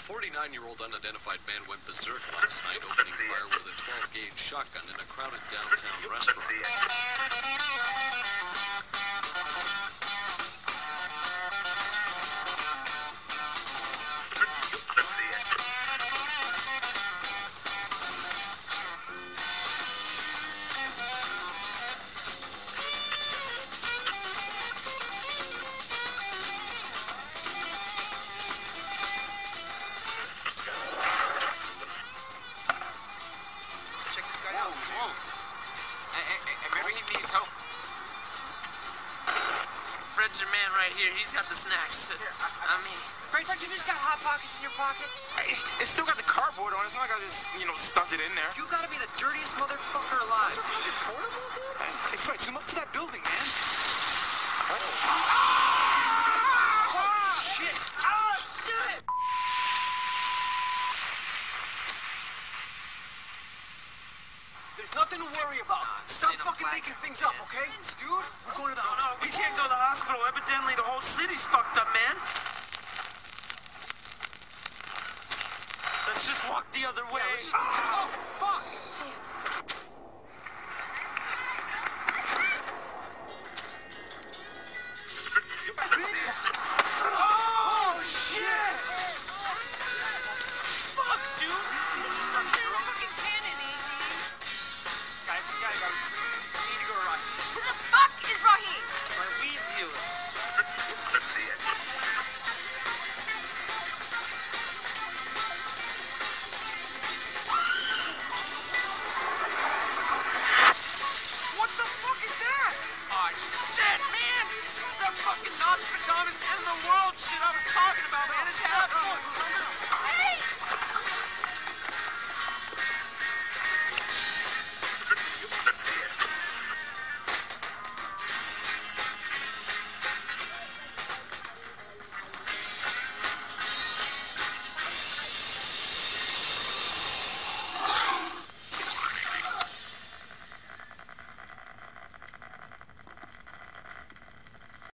49-year-old unidentified man went berserk last night, opening fire with a 12-gauge shotgun in a crowded downtown restaurant. Guy out. Hey, hey, hey, maybe he needs help. Fred's your man right here. He's got the snacks. I mean, Frank, don't you just got hot pockets in your pocket? Hey, it's still got the cardboard on. It's not like I just, you know, stuffed it in there. You gotta be the dirtiest motherfucker alive. Hey, Fred, zoom up to that building, man. Shit! Ah, shit! There's nothing to worry about. Stop fucking making things up, okay? Dude, we're going to the no, hospital. we can't go to the hospital. Evidently, the whole city's fucked up, man. Let's just walk the other way. Oh, fuck! Who the fuck is Rahim? My weed dealer. What the fuck is that? Oh, shit, man! It's that fucking Nostradamus and the world shit I was talking about.